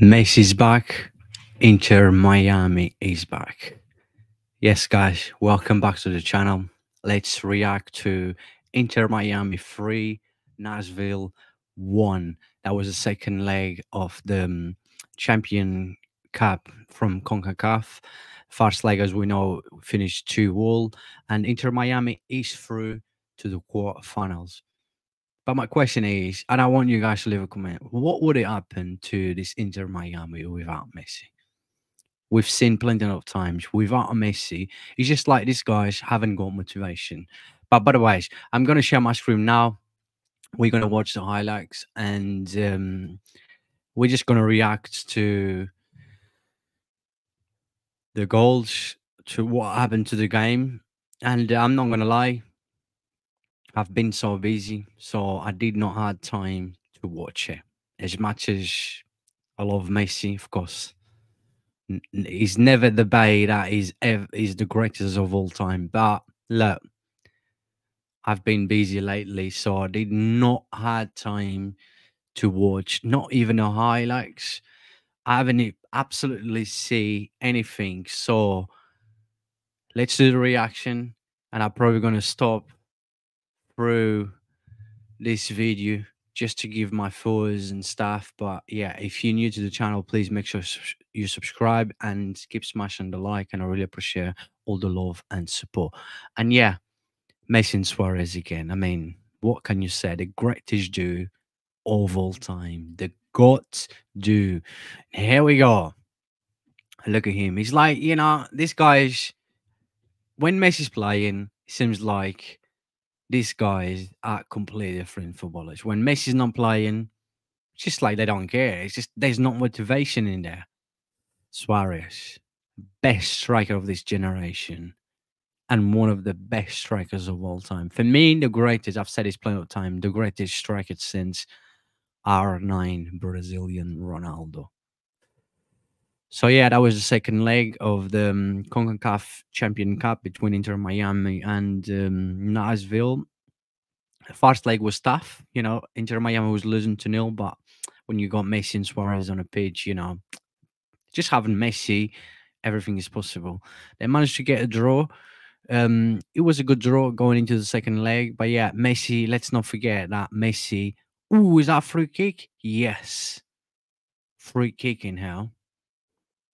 Messi's back. Inter Miami is back. Yes, guys, welcome back to the channel. Let's react to Inter Miami 3, Nashville 1. That was the second leg of the um, Champion Cup from CONCACAF. First leg, as we know, finished 2 all, and Inter Miami is through to the quarterfinals. But my question is, and I want you guys to leave a comment, what would it happen to this Inter Miami without Messi? We've seen plenty of times without Messi, it's just like these guys haven't got motivation. But by the way, I'm to share my screen now. We're to watch the highlights and um, we're just to react to the goals, to what happened to the game. And I'm not to lie, I've been so busy, so I did not have time to watch it. As much as I love Messi, of course, he's never the bay that is is the greatest of all time. But look, I've been busy lately, so I did not had time to watch not even the highlights. I haven't absolutely see anything. So let's do the reaction, and I'm probably gonna stop through this video just to give my thoughts and stuff. But yeah, if you're new to the channel, please make sure you subscribe and keep smashing the like. And I really appreciate all the love and support. And yeah, Messi and Suarez again. I mean, what can you say? The greatest do of all time. The GOAT duo. Here we go. Look at him. He's like, you know, this guy's when Messi's playing, it seems like these guys are completely different footballers. When Messi's not playing, it's just like they don't care. It's just there's not motivation in there. Suarez, best striker of this generation, and one of the best strikers of all time. For me, the greatest. I've said this plenty of time. The greatest striker since R9 Brazilian Ronaldo. So yeah, that was the second leg of the um, CONCACAF Champion Cup between Inter Miami and um, Nashville. The first leg was tough, you know. Inter Miami was losing to nil, but when you got Messi and Suarez on a pitch, you know, just having Messi, everything is possible. They managed to get a draw. Um, it was a good draw going into the second leg, but yeah, Messi. Let's not forget that Messi. Ooh, is that free kick? Yes, free kick in hell.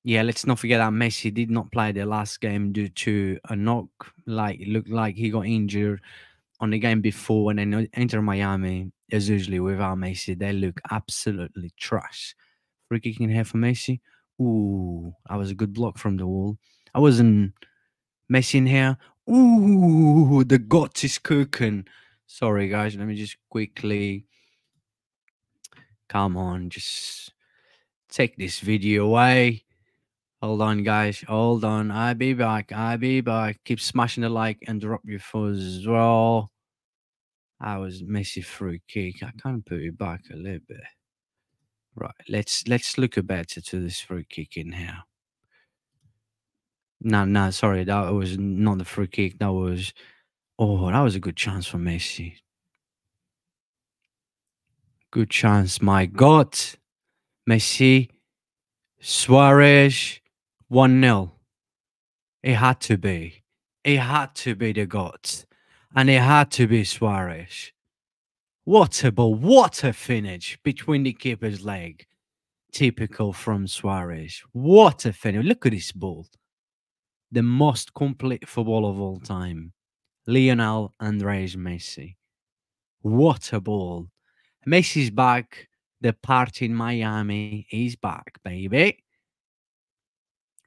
Yeah, let's not forget that Messi did not play the last game due to a knock. Like it looked like he got injured on the game before, and then Inter Miami, as usually without Messi, they look absolutely trash. Free kicking here for Messi. Ooh, that was a good block from the wall. I wasn't Messi in here. Ooh, the guts is cooking. Sorry, guys. Let me just quickly. Come on, just take this video away. Hold on, guys. Hold on. I'll be back. I'll be back. Keep smashing the like and drop your fuzz as well. I was Messi free kick. I can put it back a little bit. Right. Let's let's look a better to this free kick in here. No, no, sorry. That was not the free kick. That was oh, that was a good chance for Messi. Good chance. My God. Messi. Suarez. 1 0. It had to be. It had to be the gods. And it had to be Suarez. What a ball. What a finish between the keeper's leg. Typical from Suarez. What a finish. Look at this ball. The most complete football of all time. Lionel Andres Messi. What a ball. Messi's back. The party in Miami is back, baby.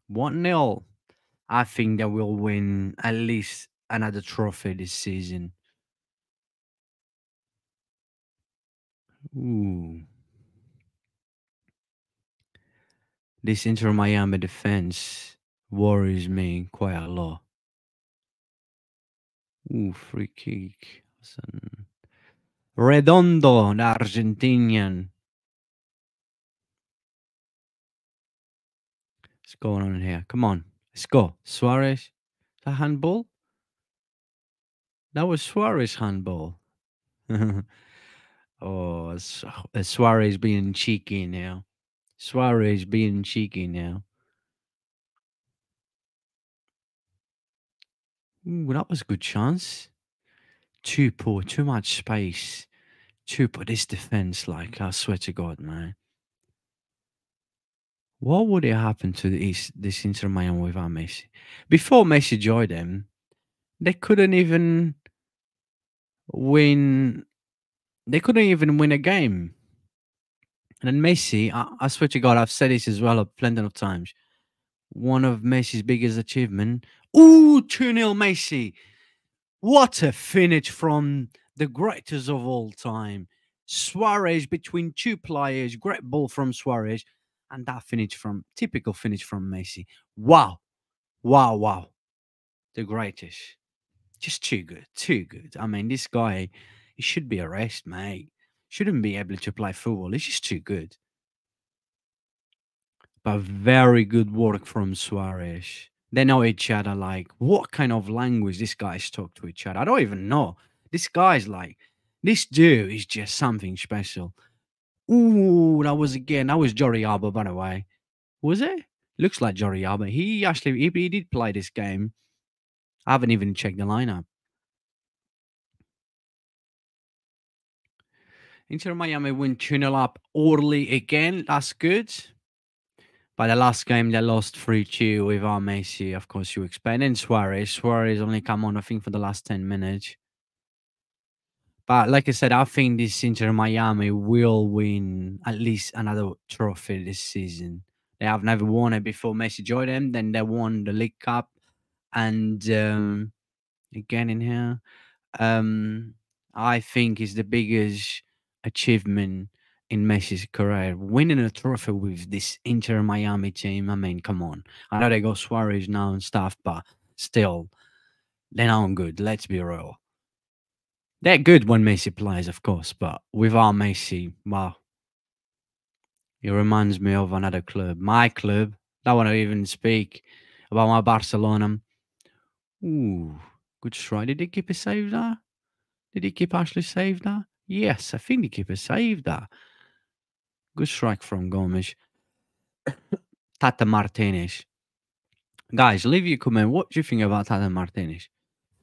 1 0. I think that we'll win at least another trophy this season. Ooh. This Inter Miami defense worries me quite a lot. Ooh, free kick. Redondo, the Argentinian. What's going on in here? Come on. Let's go. Suarez. The handball? That was Suarez handball. oh, uh, Suarez being cheeky now. Suarez being cheeky now. Ooh, that was a good chance. Too poor, too much space. Too poor. This defense, like, I swear to God, man. What would have happened to this, this Inter Miami without Messi? Before Messi joined them, they couldn't even win. They couldn't even win a game. And then Messi, I, I swear to God, I've said this as well a plenty of times. One of Messi's biggest achievement. Ooh, 2 0 Messi. What a finish from the greatest of all time. Suarez between two players, great ball from Suarez, and that finish from typical finish from Messi. Wow. Wow, wow. The greatest. Just too good. Too good. I mean, this guy, he should be arrested, mate. Shouldn't be able to play football. He's just too good. But very good work from Suarez. They know each other. Like, what kind of language this guys talk to each other? I don't even know. This guy's like, this dude is just something special. Ooh, that was again. That was Jordi Alba, by the way. Was it? Looks like Jordi Alba. He actually he, he did play this game. I haven't even checked the lineup. Inter Miami win 2 0 up early again. That's good. By the last game, they lost 3 2 with our Messi. Of course, you expect. And Suarez. Suarez only come on, I think, for the last 10 minutes. But like I said, I think this Inter Miami will win at least another trophy this season. They have never won it before Messi joined them. Then they won the League Cup. And um, again in here, um, I think is the biggest achievement in Messi's career. Winning a trophy with this Inter Miami team. I mean, come on. I know they got Suarez now and stuff, but still, they're not good. Let's be real. They're good when Messi plays, of course, but without Messi, wow. It reminds me of another club. My club. Don't want to even speak about my Barcelona. Ooh, good strike. Did the keeper save that? Did the keeper actually save that? Yes, I think the keeper saved that. Good strike from Gomez. Tata Martinez. Guys, leave your comment. What do you think about Tata Martinez?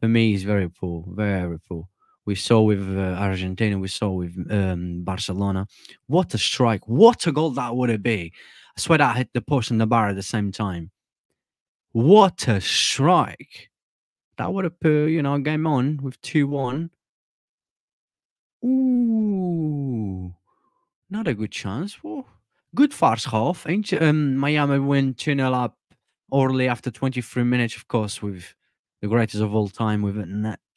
For me, he's very poor. Very poor. We saw with uh, Argentina. We saw with um, Barcelona. What a strike. What a goal that would have been. I swear that hit the post and the bar at the same time. What a strike. That would have put, you know, game on with 2 1. Ooh. Not a good chance. Whoa. Good first half. Ain't um, Miami win 2 0 up early after 23 minutes, of course, with the greatest of all time, with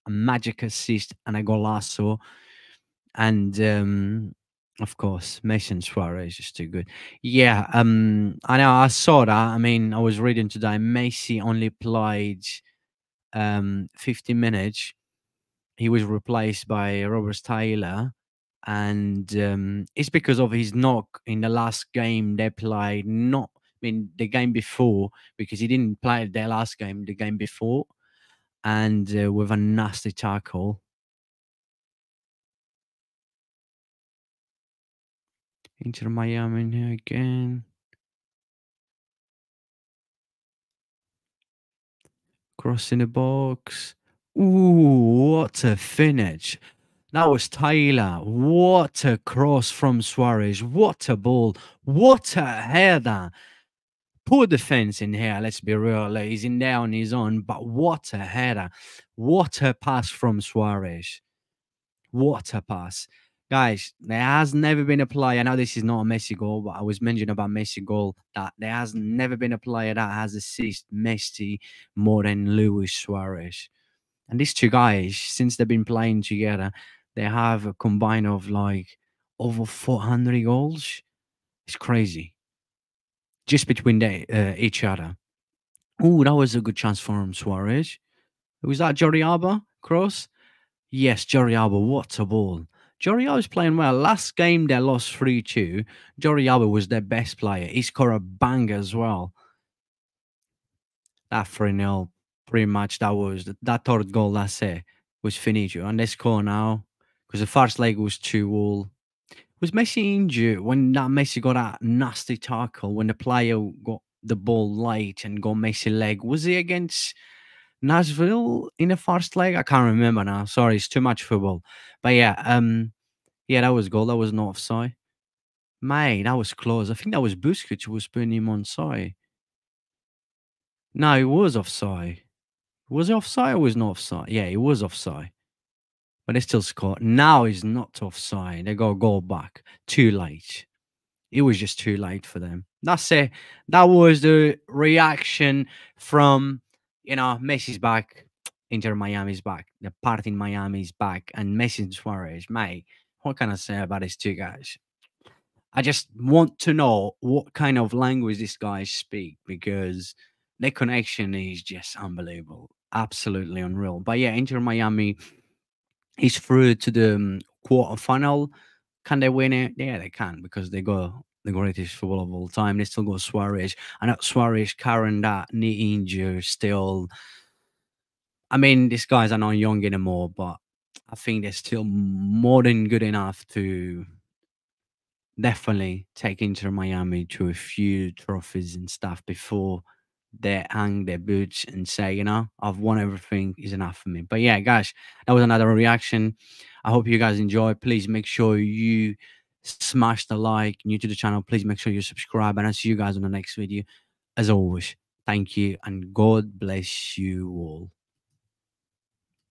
a, magic assist and a golazo. And um, of course, Messi and Suarez is just too good. Yeah, um, I know I saw that. I mean, I was reading today. Messi only played um 50 minutes. He was replaced by Robert Taylor, and um, it's because of his knock in the last game they played. Not, I mean, the game before because he didn't play their last game, the game before, and uh, with a nasty tackle. Inter Miami here again. Crossing the box. Ooh, what a finish. That was Taylor. What a cross from Suarez. What a ball. What a header. Poor defense in here, let's be real. He's in there on his own, but what a header. What a pass from Suarez. What a pass. Guys, there has never been a player. I know this is not a Messi goal, but I was mentioning about Messi goal that there has never been a player that has assisted Messi more than Luis Suarez. And these two guys, since they've been playing together, they have a combine of like over 400 goals. It's crazy. Just between uh, each other. Oh, that was a good chance for him, Suarez. Was that Jordi Alba cross? Yes, Jordi Alba. What a ball. Jordi Alba's playing well. Last game they lost 3 2. Jordi Alba was their best player. He scored a bang as well. That 3 0, pretty much that was that third goal, that's it, was finito. And they score now because the first leg was 2 all. Was Messi injured when that Messi got that nasty tackle when the player got the ball late and got Messi leg? Was he against Nashville in the first leg? I can't remember now. Sorry, it's too much football. But yeah, um, yeah, that was goal. That was not offside. Mate, that was close. I think that was Busquets who was putting him on. No, it was offside. Was it offside or was not offside? Yeah, it was offside. But they still scored. Now he's not offside. They got a goal back. Too late. It was just too late for them. That's it. That was the reaction from, you know, Messi's back. Inter Miami's back. The part in Miami's back. And Messi and Suarez. Mate, what can I say about these two guys? I just want to know what kind of language these guys speak because their connection is just unbelievable, absolutely unreal. But yeah, Inter Miami is through to the um, quarterfinal. Can they win it? Yeah, they can because they got the greatest football of all time. They still got Suarez, and that Suarez carrying that knee injury still. I mean, these guys are not young anymore, but I think they're still more than good enough to definitely take Inter Miami to a few trophies and stuff before they hang their boots and say, you know, I've won everything is enough for me. But yeah, guys, that was another reaction. I hope you guys enjoy. Please make sure you smash the like. New to the channel, please make sure you subscribe. And I'll see you guys on the next video. As always, thank you and God bless you all.